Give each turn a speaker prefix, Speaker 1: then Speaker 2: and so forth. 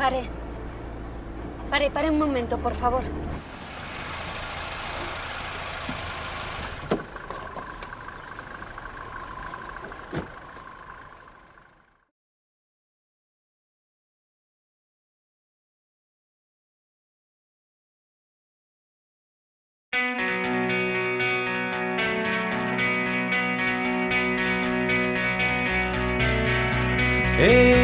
Speaker 1: Pare. Pare, pare un momento, por favor.
Speaker 2: Eh,